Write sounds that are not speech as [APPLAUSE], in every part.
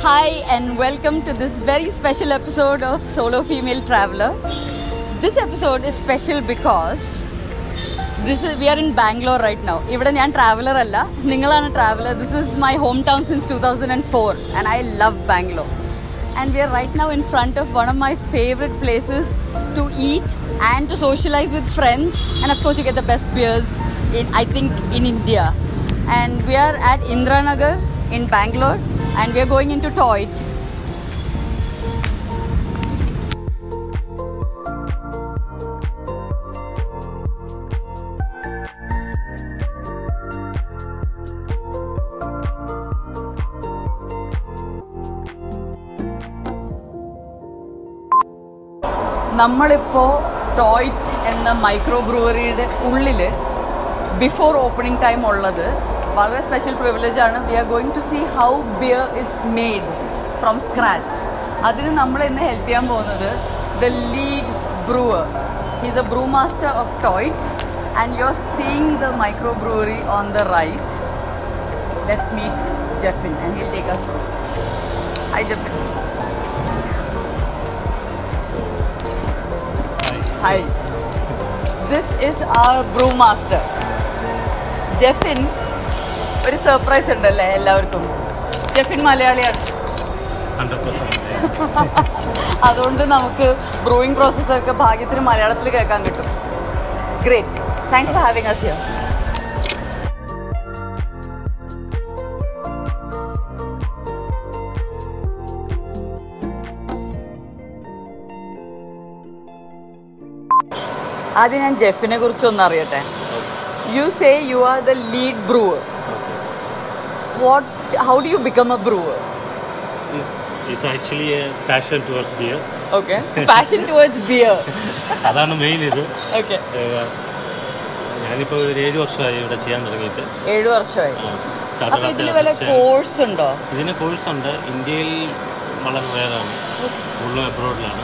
Hi, and welcome to this very special episode of Solo Female Traveler. This episode is special because this is we are in Bangalore right now. ഇവിടെ ഞാൻ traveller അല്ല നിങ്ങളാണ് traveller this is my home town since two thousand and four and I love Bangalore and we are right now in front of one of my favourite places to eat and to socialise with friends and of course you get the best beers in I think in India. And we are at Indranagar in Bangalore And we are going into Toit. നമ്മളിപ്പോൾ ടോയ്റ്റ് എന്ന micro ബ്രൂവറിയുടെ ഉള്ളിൽ before opening time ഉള്ളത് വളരെ special privilege ആണ് we are going to see how beer is made from scratch അതിന് നമ്മൾ ഇന്ന് help ചെയ്യാൻ പോകുന്നത് the lead brewer he's a brew master of Toit and you are seeing the micro brewery on the right let's meet Jefin and he'll take us through. Hi Jefin Hi. This is our brewmaster. Jefin ഒരു surprise ഉണ്ടല്ലേ എല്ലാവർക്കും? ജഫിൻ മലയാളിയാണ്. [LAUGHS] അതുകൊണ്ട് നമുക്ക് brewing പ്രോസസ്സൊക്കെ ഭാഗ്യത്തിന് മലയാളത്തിൽ കേൾക്കാൻ കിട്ടും. Great thanks for having us here ആദ്യം ഞാൻ ജെഫിനെ കുറിച്ച് ഒന്ന് അറിയട്ടെ. You say you are the lead brewer what how do you become a brewer? It's, it's actually a passion towards beer. Okay passion towards beer അതാണ് main ഇത്. Okay ഏഹ് ഒരു ഏഴ് വർഷമായി ഇവിടെ ചെയ്യാൻ തുടങ്ങിയിട്ട്. ഏഴു വർഷമായി. അപ്പൊ chartered വല്ല കോഴ്സ് ഉണ്ടോ? ഇതിന് കോഴ്സ് ഉണ്ട്. ഇന്ത്യയിൽ വളരെ റേറാണ് കൂടുതലും അബ്രോഡിലാണ്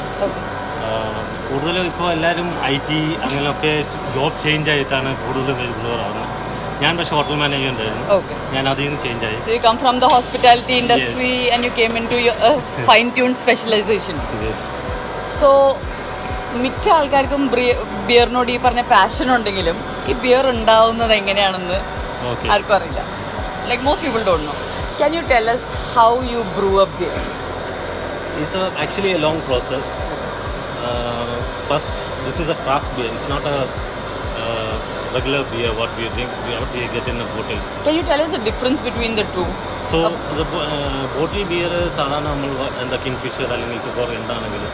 കൂടുതലും ഇപ്പോൾ എല്ലാവരും ഐ ടി അങ്ങനെയൊക്കെ ജോബ് ചേഞ്ച് ആയിട്ടാണ് കൂടുതലും പേര് ബ്രോർ ആവുന്നത്. ഞാൻ പക്ഷേ ഹോട്ടൽ മാനേജർ ഉണ്ടായിരുന്നു ഞാൻ അതിൽ നിന്ന് ചേഞ്ച് ആയി. So you come from the hospitality industry and you came into your fine tune specialisation so മിക്ക ആൾക്കാർക്കും ബിയറിനോട് ഈ പറഞ്ഞ പാഷൻ ഉണ്ടെങ്കിലും ഈ ബിയർ ഉണ്ടാവുന്നത് എങ്ങനെയാണെന്ന് ആർക്കും അറിയില്ല. Like most people don't know can you tell us how you brew up beer is actually a long process first this is a craft beer it's not a regular beer what we drink, what we get in a bottle. Can you tell us the difference between the two so bottle beer സാധാരണ നമ്മൾ എന്താ kingfisher അല്ലെങ്കിൽ കുക്കോർ എന്താണെങ്കിലും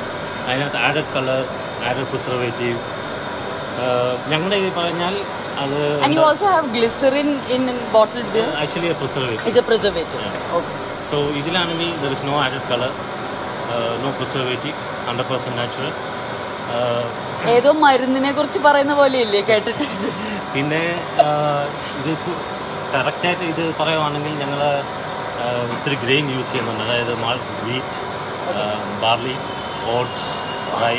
അതിനകത്ത് added colour added preservative ഞങ്ങളുടെ ഇത് പറഞ്ഞാൽ അത് and you also have glycerin in bottled beer actually preservative it's a preservative Yeah. okay so ഇതിലാണെങ്കിൽ there is no added colour no preservative hundred percent natural ഏതോ മരുന്നിനെ കുറിച്ച് പറയുന്ന പോലെ പോലെയല്ലേ കേട്ടിട്ട്? പിന്നെ ഇത് കറക്റ്റായിട്ട് ഇത് പറയുവാണെങ്കിൽ ഞങ്ങൾ ഒത്തിരി ഗ്രെയിൻ യൂസ് ചെയ്യുന്നുണ്ട്. അതായത് malt wheat barley oats rye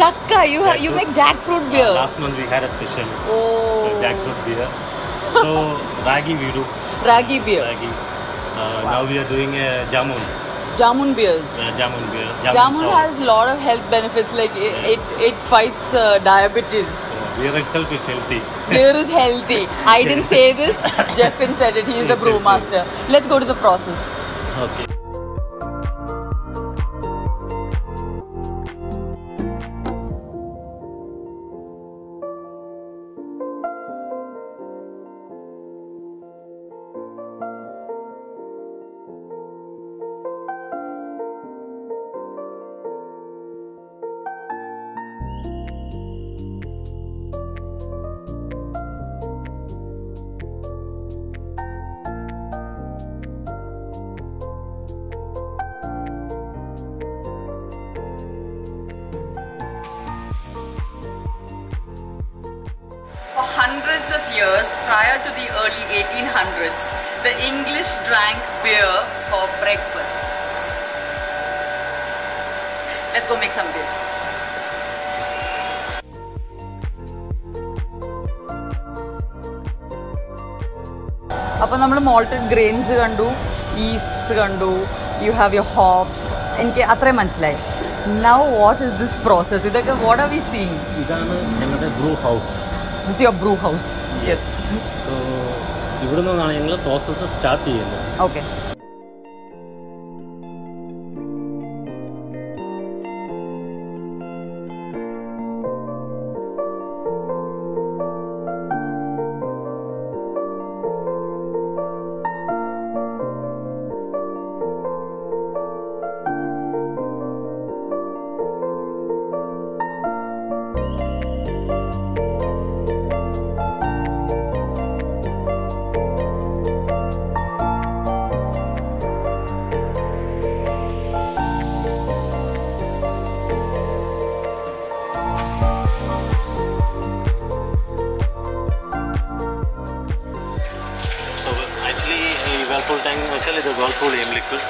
ചക്ക you uh you make jackfruit beer last month we had a special oh jackfruit beer so ragi we do ragi beer, ragi. Uh, Now we are doing a jamun, jamun beers. uh, jamun beer. Jamun sour. has a lot of health benefits. Like it, it, it fights uh, diabetes. Uh, beer itself is healthy. [LAUGHS] Beer is healthy. I didn't [LAUGHS] say this. Jeffin said it. He is the Yes, yes, brewmaster. Let's go to the process. okay. Hundreds of years prior to the early 1800s, the English drank beer for breakfast. Let's go make some beer. അപ്പോൾ നമ്മൾ mottled grains കണ്ടു ഈസ്റ്റ്സ് കണ്ടു you have your hops എനിക്ക് അത്രയും മനസ്സിലായി. Now what is this process ഇതൊക്കെ what are we seeing ഇതാണ് ഞങ്ങളുടെ brew house this your brew house yes ഇവിടെ നിന്നാണ് ഞങ്ങൾ പ്രോസസ്സ് സ്റ്റാർട്ട് ചെയ്യുന്നത്. ഓക്കെ വേൾപൂൾ ടാങ്ക് എന്ന് വെച്ചാൽ ഇത് വേൾപൂൾ എം ലിക്വിഡ്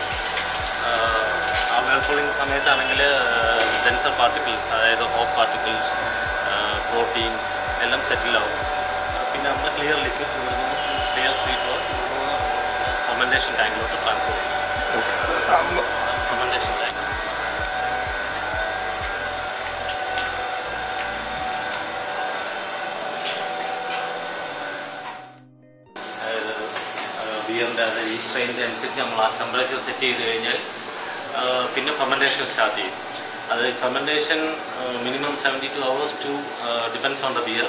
ആ വേൾപൂളിങ് സമയത്താണെങ്കിൽ ഡെൻസർ പാർട്ടിക്കിൾസ് അതായത് ഹോപ്പ് പാർട്ടിക്കിൾസ് പ്രോട്ടീൻസ് എല്ലാം സെറ്റിൽ ആവും. പിന്നെ നമ്മൾ clear liquid clear sweet fermentation ടാങ്കിലോട്ട് transfer ചെയ്യും. അത് അനുസരിച്ച് നമ്മൾ ആ ടെമ്പറേച്ചർ സെറ്റ് ചെയ്ത് കഴിഞ്ഞാൽ പിന്നെ ഫെർമെന്റേഷൻ സ്റ്റാർട്ട് ചെയ്യും. അത് fermentation minimum seventy two hours to depends on the beer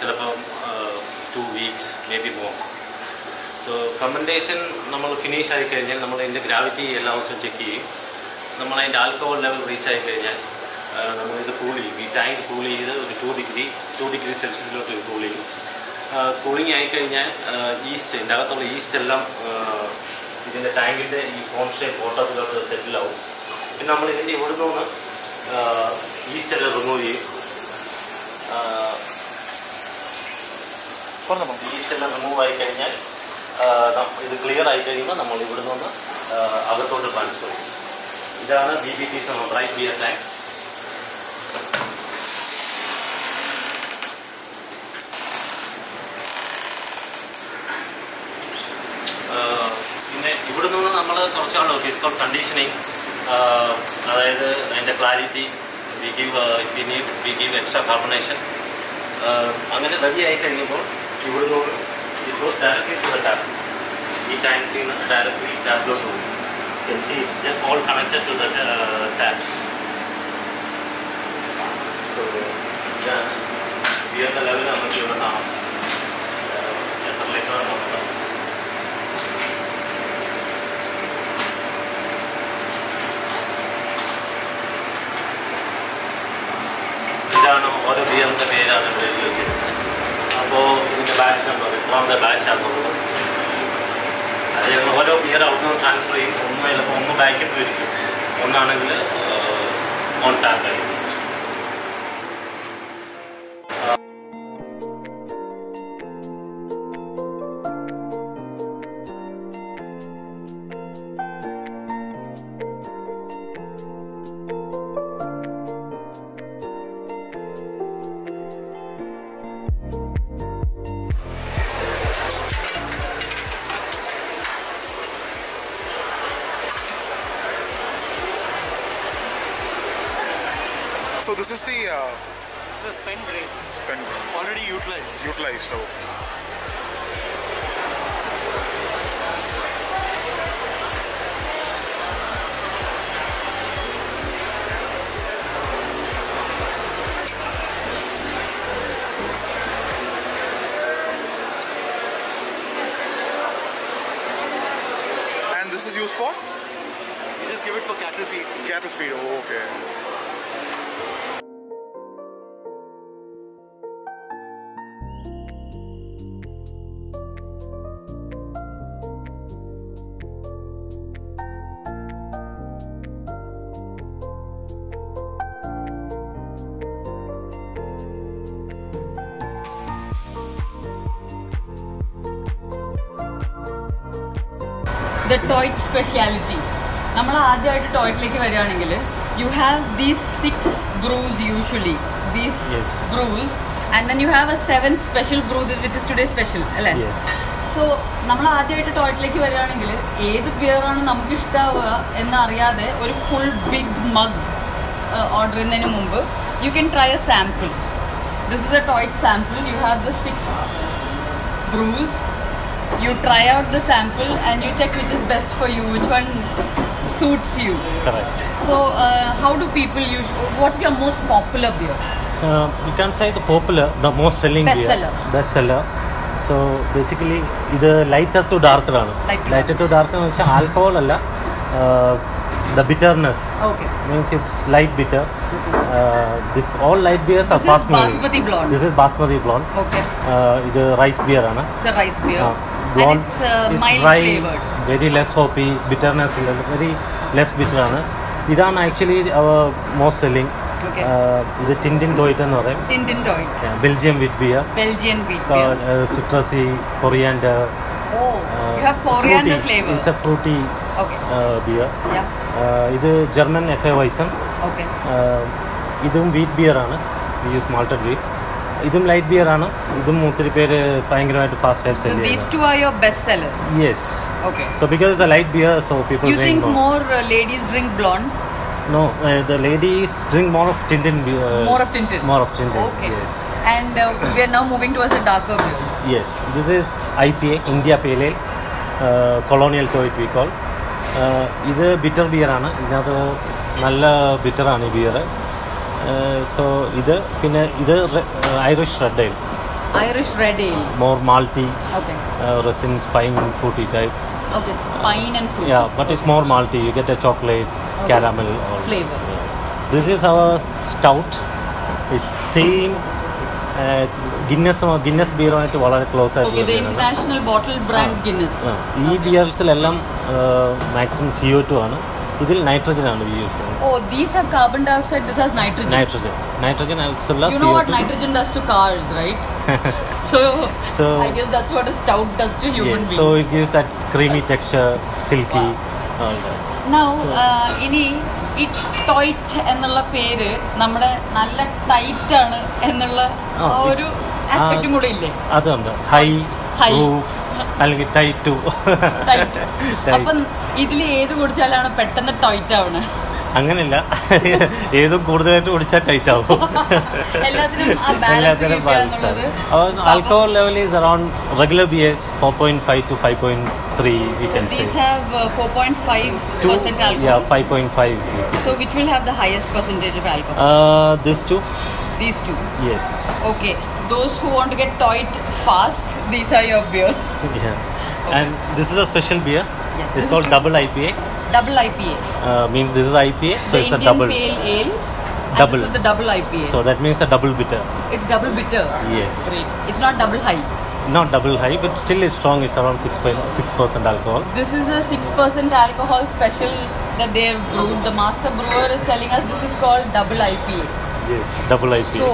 ചിലപ്പം two weeks may be more so fermentation നമ്മൾ ഫിനിഷ് ആയി കഴിഞ്ഞാൽ നമ്മൾ അതിന്റെ ഗ്രാവിറ്റി എല്ലാ ദിവസവും ചെക്ക് ചെയ്യും. നമ്മൾ അതിന്റെ ആൽക്കഹോൾ ലെവൽ റീച്ച് ആയി കഴിഞ്ഞാൽ നമ്മളിത് കൂൾ ചെയ്യും. ഈ ടാങ്ക് കൂൾ ചെയ്ത് ഒരു ടു ഡിഗ്രി ടു ഡിഗ്രി സെൽഷ്യസിലോട്ട് കൂൾ ചെയ്യും. കൂളിംഗ് ആയിക്കഴിഞ്ഞാൽ ഈസ്റ്റ് ഇതിന്റെ അകത്തുള്ള ഈസ്റ്റ് എല്ലാം ഇതിന്റെ ടാങ്കിന്റെ ഈ ഫോം ഷേപ്പ് ഓട്ടത്തിലോട്ട് സെറ്റിൽ ആവും. പിന്നെ നമ്മൾ ഇതിന്റെ ഇവിടുന്ന് ഒന്ന് ഈസ്റ്റ് എല്ലാം റിമൂവ് ചെയ്യും. ഈസ്റ്റ് എല്ലാം റിമൂവ് ആയി കഴിഞ്ഞാൽ ഇത് ക്ലിയർ ആയി കഴിയുമ്പോൾ നമ്മൾ ഇവിടുന്ന് ഒന്ന് ആ, അകത്തോട്ട് ട്രാൻസ്ഫർ ചെയ്യും. ഇതാണ് B B T bright beer tanks ആഹ് പിന്നെ ഇവിടെ നിന്ന് നമ്മൾ കുറച്ചാളോ ഫിസിക്കൽ കണ്ടീഷനിങ് അതായത് അതിന്റെ clarity we give we give extra carbonation അങ്ങനെ റെഡി ആയി കഴിയുമ്പോൾ ഇവിടെ നിന്ന് it goes directly to the ഈ ടാങ്ക്സിൽ നിന്ന് ഡയറക്ട്ലി ടാപ്പിലോട്ട് പോകും. Can see it's all connected to the. So, ഇതാണ് ബിയറിന്റെ ലെവൽ നമുക്ക് ഇവിടെ കാണാം. എത്ര ലിറ്റർ നോക്കാം ഇതാണ് ഓരോ ബിയറിന്റെ പേരാണ് ഇവിടെ എഴുതി വെച്ചിരിക്കുന്നത്. അപ്പോൾ ഇതിന്റെ ബാച്ച് നമ്പർ ഇത്രാമത്തെ ബാച്ചാണെന്നുള്ളത് അത് ഞങ്ങൾ ഓരോ ബിയർ അവിടുന്ന് ട്രാൻസ്ഫർ ചെയ്യും. ഒന്ന് ചിലപ്പോൾ ഒന്ന് ബാക്കിൽ വരും. ഒന്നാണെങ്കിൽ ഓൺ ടാക്ക് ആയിരിക്കും. This is the uh, This is a spent grade, spend already utilized. utilized. Oh. And this is used for We just give it for cattle feed. cattle feed. Oh, okay. The Toit speciality നമ്മൾ ആദ്യമായിട്ട് ടോയ്റ്റിലേക്ക് വരികയാണെങ്കിൽ you have these six brews usually these. Brews and then you have a seven special brew which is today special അല്ലേ? So നമ്മൾ ആദ്യമായിട്ട് ടോയ്റ്റിലേക്ക് വരികയാണെങ്കിൽ ഏത് ബിയറാണ് നമുക്ക് ഇഷ്ടാവുക എന്നറിയാതെ ഒരു ഫുൾ ബിഗ് മഗ് ഓർഡർ ചെയ്യുന്നതിന് മുമ്പ് you can try a sample this is a Toit sample you have the six brews you try out the sample and you check which is best for you which one suits you correct so uh, how do people use what's your most popular beer uh, you can say the popular, the most selling Best beer, seller. best seller. So basically ഇത് lighter to darker ആണ് Light to lighter to darker എന്ന് വെച്ചാൽ alcohol അല്ല the bitterness okay means it's light bitter. Uh, this all light beers are This is basmati. basmati blonde. This is basmati blonde. okay Uh, ഇത് rice beer ആണ് it's a rice beer Uh, blonde dry very less hoppy bitterness ഉണ്ട് very less bitter ആണ്. ഇതാണ് actually അവർ most selling ഇത് ടിൻഡിൻ Dwight എന്ന് പറയും. Belgium wit beer citrusy Korean it's a fruity beer ഇത് German hefeweizen ഇതും wheat beer ആണ്. Use malted wheat ഇതും ലൈറ്റ് ബിയർ ആണ് ഇതും ഒത്തിരി പേര് ഭയങ്കരമായിട്ട് ഫാസ്റ്റ് ആയിട്ട് so sell these two are your best sellers yes a light beer, so people you drink think more. more uh, ladies drink blonde No, uh, the ladies drink more of Tintin beer. Uh, more of tintin More of Tintin. okay Yes. and uh, we are now moving towards the darker beers Yes. This is IPA, India Pale Ale, uh, colonial to it we call. Uh, ഇത് bitter ബിയറാണ് ഇതിനകത്ത് നല്ല ബിറ്ററാണ് ഈ beer so ഇത് പിന്നെ ഇത് Irish red ale irish red ale more malty resin spine fruity type Okay, it's pine and fruit. Yeah, but it's more malty. You get a chocolate, caramel. Or, Flavor. Yeah. This is our stout. It's same uh, Guinness Guinness ബിയറുമായിട്ട് വളരെ close ആയിട്ട്. ഈ ബിയർസിലെല്ലാം maximum C O two ആണ് ഇതിൽ nitrogen ആണ് use oh these have carbon dioxide this has nitrogen nitrogen nitrogen also lass you know what nitrogen does to cars right so so I guess that's what a stout does to human be so it gives that creamy texture silky all now ഇനി it tight എന്നുള്ള പേര് നമ്മുടെ നല്ല tight ആണ് എന്നുള്ള ആ ഒരു ആസ്പെക്റ്റും കൂടെ ഇല്ലേ? അതുണ്ട്. ഹൈ ഹൈ അല്ലെങ്കിൽ ടൈറ്റു [LAUGHS] അപ്പം ഇതിൽ ഏത് കുടിച്ചാലാണ് പെട്ടെന്ന് ടൈറ്റ് ആവണേ? അങ്ങനെയല്ല. [LAUGHS] ഏതും കൂടുതലായിട്ട് കുടിച്ചാൽ ടൈറ്റ് ആവും. [LAUGHS] എല്ലാത്തിനും എന്നുള്ളത്. Alcohol level is around regular B S four point five to five point three we can say these have 4.5 percent alcohol. yeah five point five will have the highest percentage of alcohol? This two These two. Yes Okay. Those who want to get toyed fast, these are your beers. [LAUGHS] Yeah, and this is a special beer Yes, it's called double IPA Double IPA. uh, means this is IPA so the it's a Indian double Pale Ale And Double. this is the double IPA. So that means the double bitter. it's double bitter. Yes. Great. It's not double high. Not double high, but still is strong. It's around 6 percent alcohol. This is a 6% alcohol special that they have brewed. The master brewer is telling us this is called double IPA. Yes. Double IPA. So,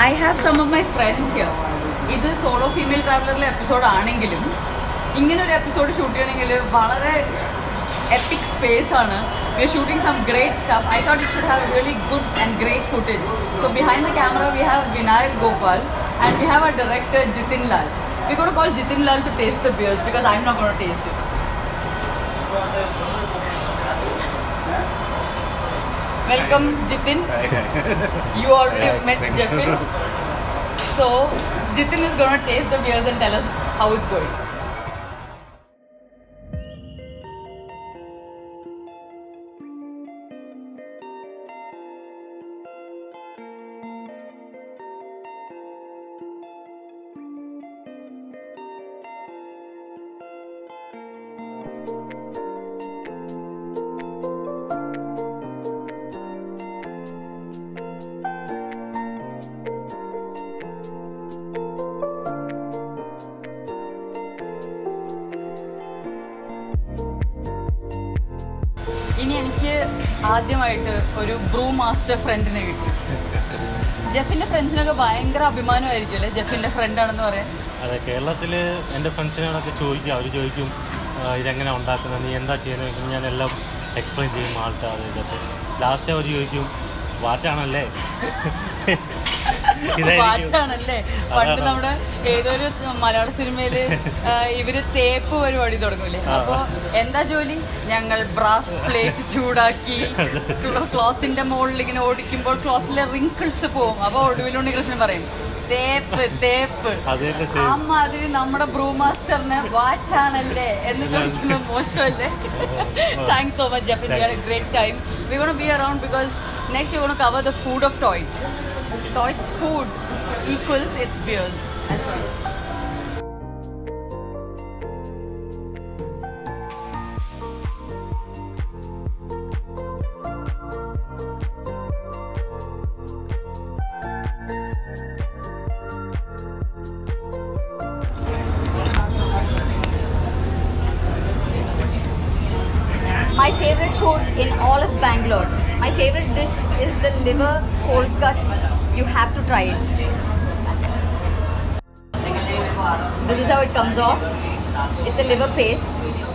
I have some of my friends here. ഇത് solo female ട്രാവലറിലെ episode ആണെങ്കിലും ഇങ്ങനെ ഒരു episode shoot ചെയ്യണമെങ്കിൽ വളരെ epic space ആണ്. We are shooting some great stuff I thought it should have really good and great footage so behind the camera we have Vinayak Gopal and we have a director Jitin Lal we god call Jitin Lal to taste the beers because I'm not gone taste it Welcome, Jitin. you already met Jeffin. So, Jitin is gonna taste the beers and tell us how it's going. ആദ്യമായിട്ട് ഒരു Bru master ഫ്രണ്ടിനെ കിട്ടി. ജെഫിന്റെ ഫ്രണ്ട്സിനൊക്കെ ഭയങ്കര അഭിമാനമായിരിക്കും അല്ലേ? ജെഫിന്റെ ഫ്രണ്ടാണെന്ന് പറയാൻ. അതെ കേരളത്തിൽ എന്റെ ഫ്രണ്ട്സിനോടൊക്കെ ചോദിക്കും അവർ ചോദിക്കും ഇതെങ്ങനെ ഉണ്ടാക്കുന്നത്? നീ എന്താ ചെയ്യുന്നത് ഞാൻ എല്ലാം എക്സ്പ്ലെയിൻ ചെയ്യും ആൾക്കാർ ലാസ്റ്റ് അവർ ചോദിക്കും വാറ്റാണല്ലേ? വാറ്റാണല്ലേ പണ്ട് നമ്മുടെ ഏതൊരു മലയാള സിനിമയിൽ ഇവർ തേപ്പ് പരിപാടി തുടങ്ങൂലേ. അപ്പൊ എന്താ ജോലി? ഞങ്ങൾ ബ്രാസ് പ്ലേറ്റ് ചൂടാക്കി ക്ലോത്തിന്റെ മുകളിൽ ഇങ്ങനെ ഓടിക്കുമ്പോൾ ക്ലോത്തിലെ റിങ്കിൾസ് പോവും. അപ്പൊ ഒടുവിലുണ്ണി കൃഷ്ണൻ പറയും തേപ്പ് തേപ്പ്. അമ്മാതിരി നമ്മുടെ ബ്രൂ മാസ്റ്ററിന് വാറ്റാണല്ലേ എന്ന് ചോദിക്കുന്നത് മോശമല്ലേ? Thanks so much Jefin great time we gonna be around because next we gonna cover the food of Toit So its food equals its beers. my favorite food in all of Bangalore. My favorite dish is the liver cold cuts you have to try it. This is how it comes off. It's a liver paste.